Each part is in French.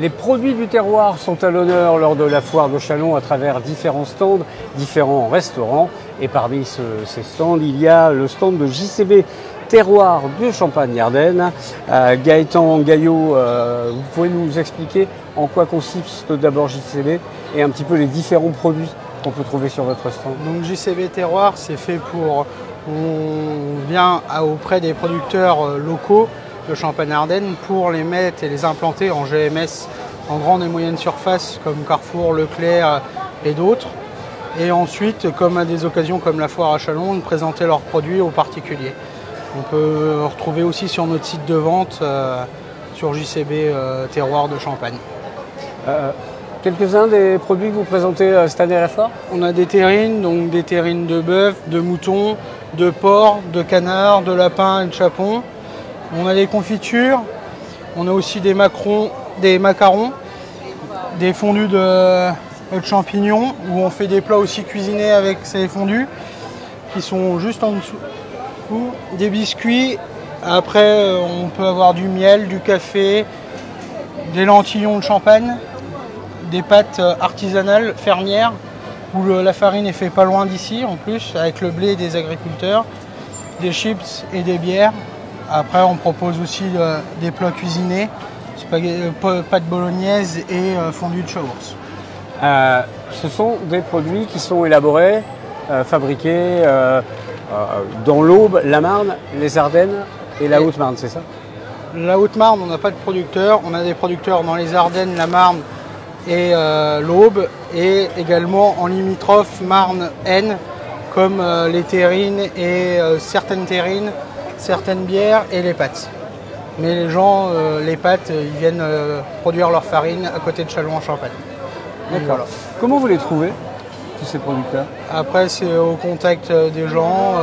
Les produits du terroir sont à l'honneur lors de la foire de Chalon à travers différents stands, différents restaurants. Et parmi ces stands, il y a le stand de JCB Terroir de Champagne-Ardenne. Euh, Gaëtan Gaillot, euh, vous pouvez nous expliquer en quoi consiste d'abord JCB et un petit peu les différents produits qu'on peut trouver sur votre stand Donc JCB Terroir, c'est fait pour... On vient auprès des producteurs euh, locaux de Champagne-Ardenne pour les mettre et les implanter en GMS en grande et moyenne surface comme Carrefour, Leclerc et d'autres. Et ensuite, comme à des occasions comme la foire à Chalon, de présenter leurs produits aux particuliers. On peut retrouver aussi sur notre site de vente euh, sur JCB euh, Terroir de Champagne. Euh, quelques-uns des produits que vous présentez cette année à la foire? On a des terrines, donc des terrines de bœuf, de mouton, de porc, de canard, de lapin et de chapon. On a des confitures, on a aussi des, des macarons, des fondus de, champignons, où on fait des plats aussi cuisinés avec ces fondus, qui sont juste en dessous. Des biscuits, après on peut avoir du miel, du café, des lentillons de champagne, des pâtes artisanales fermières, où la farine est faite pas loin d'ici en plus, avec le blé des agriculteurs, des chips et des bières, après, on propose aussi euh, des plats cuisinés, euh, pâte bolognaise et euh, fondue de chat ce sont des produits qui sont élaborés, fabriqués dans l'Aube, la Marne, les Ardennes et la Haute-Marne, c'est ça? La Haute-Marne, on n'a pas de producteurs. On a des producteurs dans les Ardennes, la Marne et l'Aube, et également en limitrophe Marne-Aisne, comme les terrines et certaines terrines certaines bières et les pâtes. Mais les gens, euh, les pâtes, euh, ils viennent euh, produire leur farine à côté de Chalon en Champagne. D'accord. Comment vous les trouvez, tous ces producteurs? Après, c'est au contact des gens,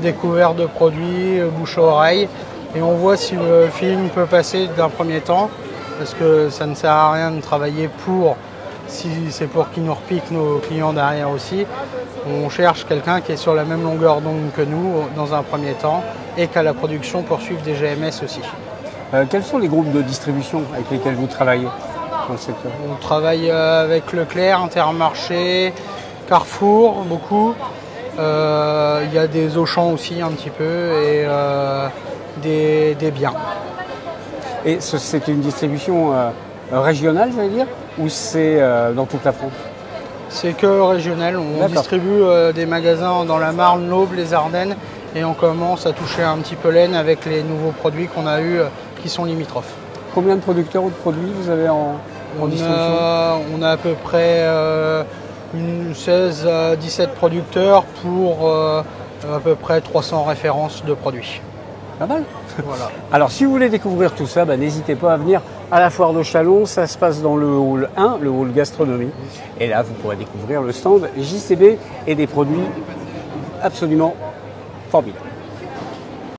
découverte de produits, bouche à oreille. Et on voit si le film peut passer d'un premier temps, parce que ça ne sert à rien de travailler pour si c'est pour qu'ils nous repiquent nos clients derrière aussi, on cherche quelqu'un qui est sur la même longueur d'onde que nous dans un premier temps et qu'à la production poursuivre des GMS aussi. Euh, quels sont les groupes de distribution avec lesquels vous travaillez dans le secteur? On travaille euh, avec Leclerc, Intermarché, Carrefour, beaucoup. Euh, il y a des Auchan aussi un petit peu et des, des, biens. Et c'est une distribution régionale, j'allais dire? Ou c'est euh, dans toute la France? C'est que régional. On distribue euh, des magasins dans la Marne, l'Aube, les Ardennes et on commence à toucher un petit peu l'aine avec les nouveaux produits qu'on a eus euh, qui sont limitrophes. Combien de producteurs ou de produits vous avez en, distribution On a à peu près 16 à 17 producteurs pour à peu près 300 références de produits. Pas mal. Alors si vous voulez découvrir tout ça, bah, n'hésitez pas à venir à la foire de Chalon. Ça se passe dans le hall 1, le hall gastronomie. Et là, vous pourrez découvrir le stand JCB et des produits absolument formidables.